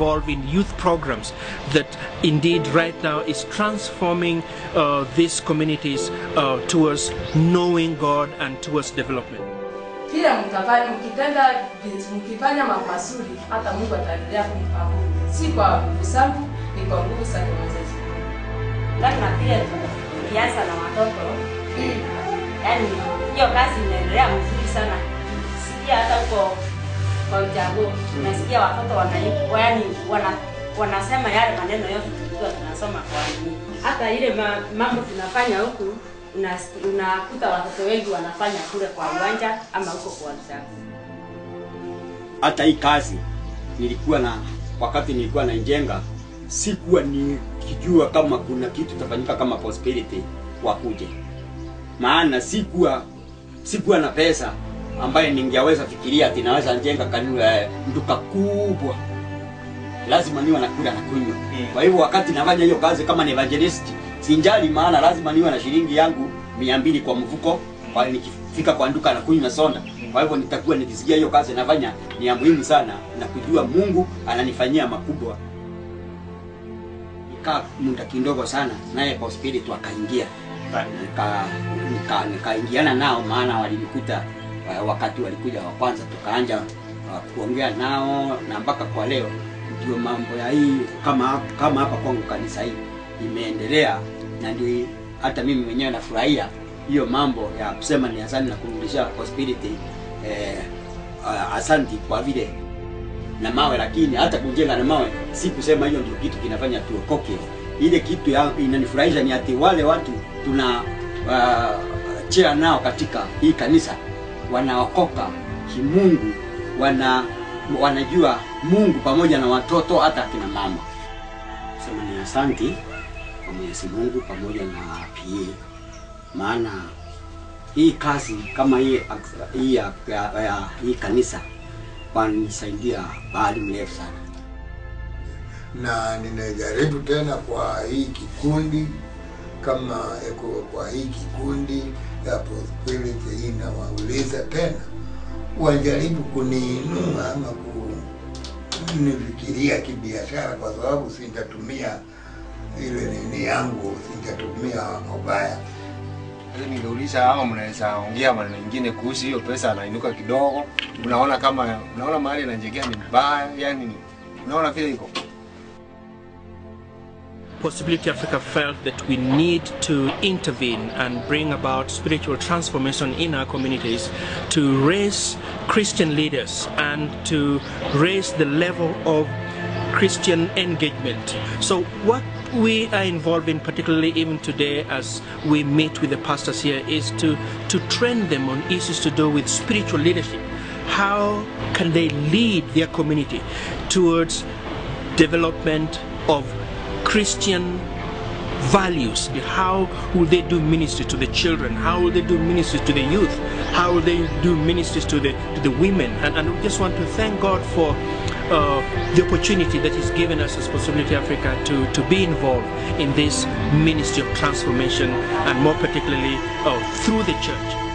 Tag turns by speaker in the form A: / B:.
A: been involved in youth programs that indeed right now is transforming uh, these communities uh, towards knowing God and towards development.
B: Kila mtafanya mkitenda vi- mkifanya mambo mazuri, hata Mungu ataendelea kumpa Mungu, si kwa nguvu zangu, ni kwa nguvu zake Mwenyezi Mungu.
C: Labda pia tukianza na watoto yani hiyo kazi inaendelea mzuri sana. Sikia hata huko kwa ujago nasikia watoto wana yani wana wanasema yale maneno yote tulikuwa tunasoma kwa nini. Hata ile ma, mambo tunafanya huku unakuta una watoto wengi wanafanya kule kwa uwanja ama huko kwa
D: hata hii kazi nilikuwa na wakati nilikuwa naijenga sikuwa nikijua kama kuna kitu tafanyika kama prosperity wakuje maana sikuwa sikuwa na pesa ambaye ningeweza fikiria ati naweza jenga kanuni ya duka kubwa. Lazima niwe nakula na kunywa. Kwa hivyo wakati nafanya hiyo kazi kama ni evangelist sinjali maana lazima niwe na shilingi yangu mia mbili kwa mfuko kwa nikifika kwa duka na kunywa sonda kwa hivyo nitakuwa nikisikia hiyo kazi nafanya ni ya muhimu sana na kujua mungu ananifanyia makubwa. Nikaa muda kidogo sana naye kwa spirit akaingia nika nika- nikaingiana nao maana walinikuta wakati walikuja wa kwanza tukaanja uh, kuongea nao na mpaka kwa leo ndio mambo ya hii kama kama hapa kwangu kanisa hii imeendelea na ndio hata mimi mwenyewe nafurahia hiyo mambo ya kusema ni asante na kurudisha kwa spirit eh, asante asanti kwa vile na mawe lakini hata kujenga na mawe si kusema hiyo ndio kitu kinafanya tuokoke. Ile kitu ya, inanifurahisha ni ati wale watu tuna uh, chea nao katika hii kanisa wanaokoka. Kimungu wana wanajua mungu pamoja na watoto hata akina mama. Sema ni asanti kwa mwenyezi mungu pamoja na pa maana hii kazi kama hii hii ya, hii kanisa wanisaidia bahali mrefu sana.
E: Na ninajaribu tena kwa hii kikundi kama kwa hii kikundi ya prosperity hii nawauliza tena. Wajaribu kuniinua ama kunifikiria kibiashara kwa sababu sintatumia ile nini yangu sintatumia mabaya
F: Sasa ningeuliza hawa, mnaweza ongea maneno mengine kuhusu hiyo pesa anainuka kidogo. Unaona kama unaona mahali anajengea ni mbaya, yani ni- unaona vile iko
A: Possibility Africa felt that we need to intervene and bring about spiritual transformation in our communities to raise Christian leaders and to raise the level of Christian engagement. So, what we are involved in, particularly even today as we meet with the pastors here, is to, to train them on issues to do with spiritual leadership. How can they lead their community towards development of Christian values. How will they do ministry to the children? How will they do ministry to the youth? How will they do ministries to the to the women? And, and we just want to thank God for uh, the opportunity that He's given us as Possibility Africa to, to be involved in this ministry of transformation and more particularly uh, through the church.